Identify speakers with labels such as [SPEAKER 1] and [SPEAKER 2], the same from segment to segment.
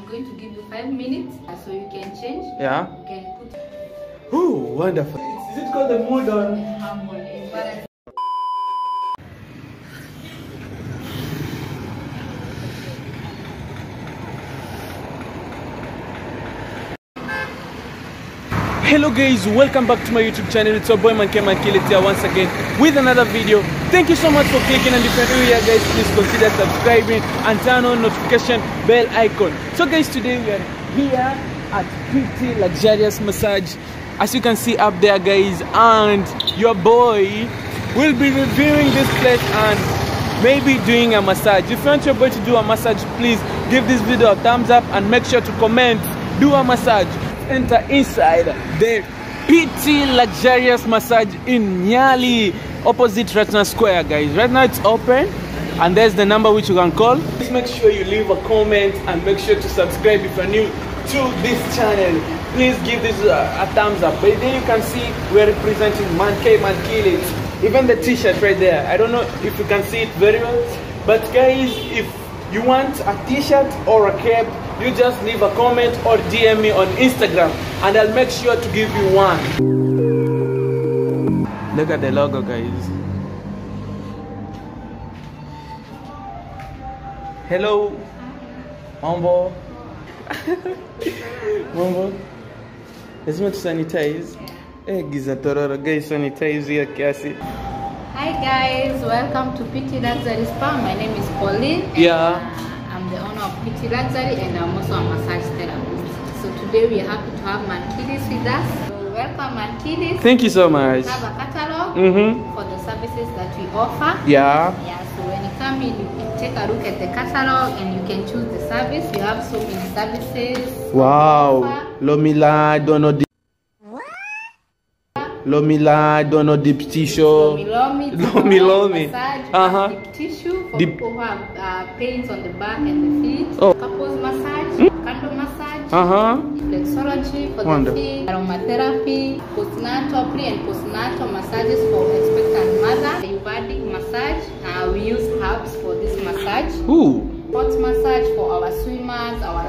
[SPEAKER 1] I'm going to give you five minutes uh, so you can change.
[SPEAKER 2] Yeah.
[SPEAKER 1] You can put
[SPEAKER 2] Oh, wonderful. Is it called the mood on? Hello guys, welcome back to my YouTube channel. It's your boy Manke Mankilits here once again with another video. Thank you so much for clicking and if you're new here guys, please consider subscribing and turn on notification bell icon. So guys, today we are here at Pretty Luxurious Massage. As you can see up there guys, and your boy will be reviewing this place and maybe doing a massage. If you want your boy to do a massage, please give this video a thumbs up and make sure to comment, do a massage. Enter inside the PT Luxurious Massage in Nyali, opposite Ratna Square, guys. Right now it's open and there's the number which you can call. Please make sure you leave a comment and make sure to subscribe if you're new to this channel. Please give this a, a thumbs up. But then you can see we're representing Man K Man Kill It. Even the t-shirt right there. I don't know if you can see it very well. But guys, if you want a t-shirt or a cap, you just leave a comment or DM me on Instagram and I'll make sure to give you one. Look at the logo guys. Hello. Mambo. Mambo. Lazima tusanitize. Eh, giza tororo guys, sanitize hiyo kiasi.
[SPEAKER 1] Hi guys, welcome to PT Luxury Spa. My name is Pauline.
[SPEAKER 2] Yeah.
[SPEAKER 1] I'm the owner of PT Luxury and I'm also a massage therapist. So today we are happy to have Mankilis with us. So welcome Mankilis.
[SPEAKER 2] Thank you so much.
[SPEAKER 1] We have a catalog
[SPEAKER 2] Mm-hmm.
[SPEAKER 1] for the services that we offer.
[SPEAKER 2] Yeah.
[SPEAKER 1] Yeah, so when you come in, you can take a look at the catalog and you can choose the service. We have so many services.
[SPEAKER 2] Wow. Lomila dono di Lomila dono deep tissue.
[SPEAKER 1] Lomi Lomi,
[SPEAKER 2] Lomi Lomi.
[SPEAKER 1] massage,
[SPEAKER 2] Uh-huh.
[SPEAKER 1] deep tissue for
[SPEAKER 2] Deep-
[SPEAKER 1] people who have uh, pains on the back and the feet.
[SPEAKER 2] Oh.
[SPEAKER 1] Couples massage, candle massage,
[SPEAKER 2] Uh-huh.
[SPEAKER 1] reflexology for
[SPEAKER 2] Wonderful.
[SPEAKER 1] the feet, aromatherapy, postnatal, pre and postnatal massages for expectant mother, Ayurvedic massage. Uh, we use herbs for this massage.
[SPEAKER 2] Ooh.
[SPEAKER 1] Hot massage for our swimmers, our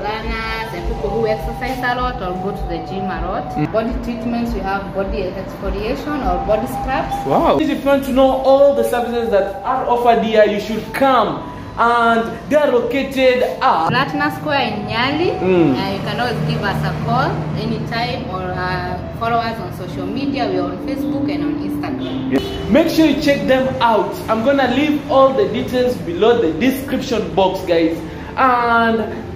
[SPEAKER 1] runners, and people who exercise a lot or go to the gym a lot. Body treatments, we have body exfoliation or body scrubs.
[SPEAKER 2] Wow. If you want to know all the services that are offered here, you should come. And they are located at
[SPEAKER 1] Platina Square in Nyali.
[SPEAKER 2] Mm.
[SPEAKER 1] Uh, you can always give us a call anytime or uh, follow us on social media. We're on Facebook and on Instagram.
[SPEAKER 2] Make sure you check them out. I'm gonna leave all the details below the description box, guys. And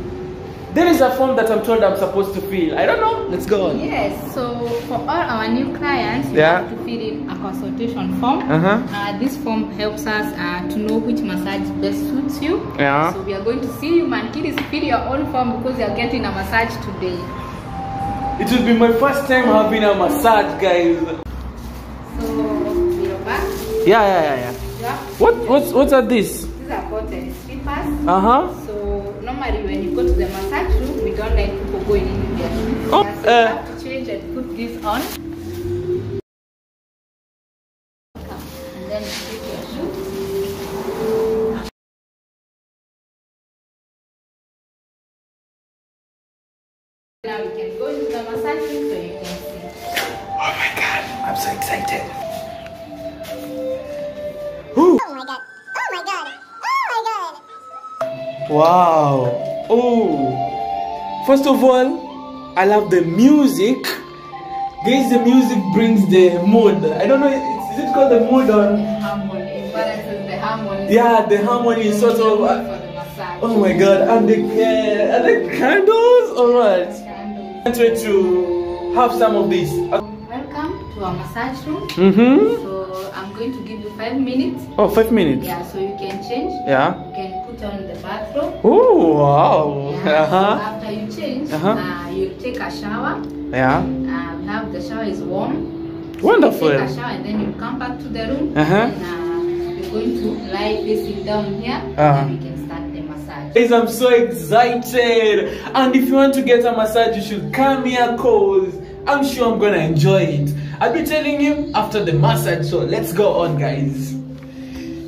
[SPEAKER 2] there is a form that I'm told I'm supposed to fill. I don't know. Let's go on.
[SPEAKER 1] Yes, so for all our new clients, you
[SPEAKER 2] Yeah.
[SPEAKER 1] have to fill in a consultation form.
[SPEAKER 2] Uh-huh.
[SPEAKER 1] Uh, this form helps us uh, to know which massage best suits you.
[SPEAKER 2] Yeah.
[SPEAKER 1] So we are going to see you, man. Kiddies, fill your own form because you are getting a massage today.
[SPEAKER 2] It will be my first time having a massage, guys.
[SPEAKER 1] So your back,
[SPEAKER 2] Yeah, yeah, yeah, yeah.
[SPEAKER 1] you have
[SPEAKER 2] What what's what's at this?
[SPEAKER 1] these are cotton slippers.
[SPEAKER 2] Uh-huh.
[SPEAKER 1] So normally when you go to the massage room, we don't like people going in with their shoes.
[SPEAKER 2] Oh,
[SPEAKER 1] so
[SPEAKER 2] uh,
[SPEAKER 1] you have to change and put this on. And then you take your shoes. Now we can go into the massage room so you can see.
[SPEAKER 2] Oh my god, I'm so excited. Wow. Oh. First of all, I love the music. This the music brings the mood. I don't know, is it called the mood or?
[SPEAKER 1] Harmony. The harmony.
[SPEAKER 2] Yeah, the harmony is sort of.
[SPEAKER 1] the.
[SPEAKER 2] Oh my god, and the, uh, and the candles? Alright. I'm trying to have some of this.
[SPEAKER 1] Welcome to our massage room.
[SPEAKER 2] Mm-hmm.
[SPEAKER 1] So I'm going to give you five minutes.
[SPEAKER 2] Oh, five minutes.
[SPEAKER 1] Yeah, so you can change.
[SPEAKER 2] Yeah.
[SPEAKER 1] You can put on the bathrobe.
[SPEAKER 2] Oh, wow.
[SPEAKER 1] Yeah. So
[SPEAKER 2] Uh-huh.
[SPEAKER 1] after you change,
[SPEAKER 2] Uh-huh.
[SPEAKER 1] uh, you take a shower.
[SPEAKER 2] Yeah.
[SPEAKER 1] Uh, we have the shower is warm.
[SPEAKER 2] Wonderful.
[SPEAKER 1] You take a shower and then you come back to the room.
[SPEAKER 2] Uh-huh.
[SPEAKER 1] And uh, you're going to lie facing down here. And we can start the massage.
[SPEAKER 2] Guys, I'm so excited. And if you want to get a massage, you should come here cause I'm sure I'm gonna enjoy it. I'll be telling you after the massage, so let's go on, guys.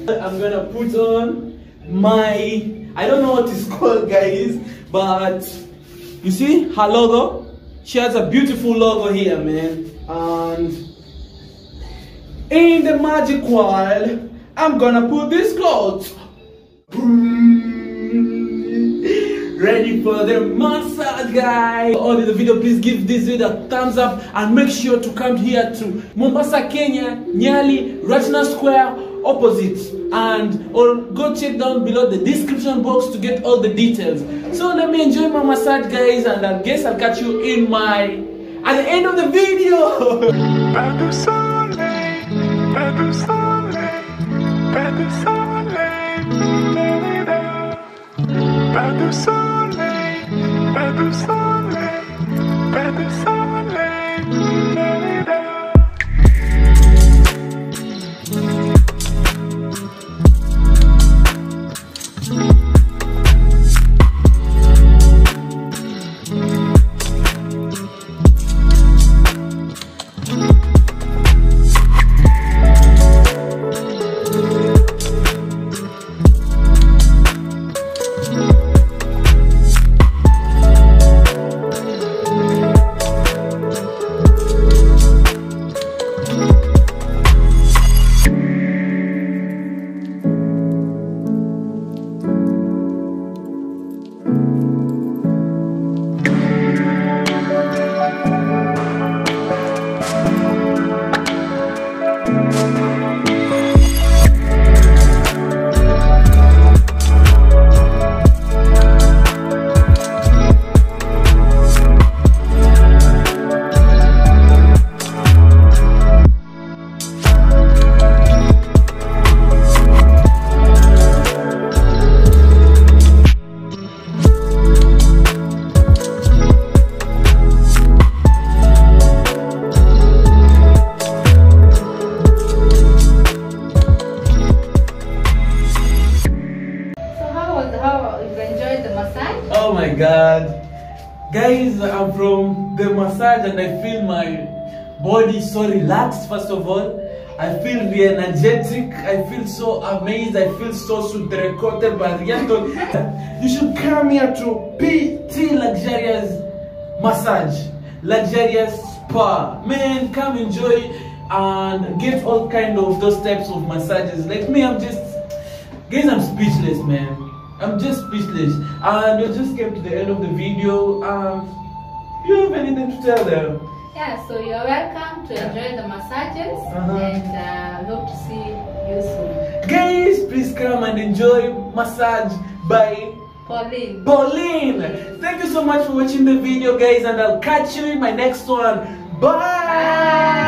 [SPEAKER 2] I'm gonna put on my I don't know what it's called, guys, but you see her logo? She has a beautiful logo here man. And in the magic world i'm gonna put this clothes ready for the massage guy all in the video please give this video a thumbs up and make sure to come here to mombasa kenya nyali ratna square opposite and or go check down below the description box to get all the details. So let me enjoy my massage guys and i guess i'll catch you in my at the end of the video
[SPEAKER 1] So how how you enjoyed the massage?
[SPEAKER 2] Oh my god. Guys, I'm from the massage and I feel my body so relaxed first of all. I feel re-energetic. I feel so amazed. I feel so sutrekote bariato. You should come here to PT Luxurious Massage. Luxurious Spa. Man, come enjoy and get all kind of those types of massages. Like me, I'm just Guys, I'm speechless, man. I'm just speechless. And we just came to the end of the video. Um, you have anything to tell them?
[SPEAKER 1] Yeah, so you're welcome to enjoy the massages
[SPEAKER 2] Uh-huh.
[SPEAKER 1] and uh, hope to see you soon.
[SPEAKER 2] Guys, please come and enjoy massage by
[SPEAKER 1] Pauline.
[SPEAKER 2] Pauline. Thank you so much for watching the video, guys, and I'll catch you in my next one. Bye.
[SPEAKER 1] Bye.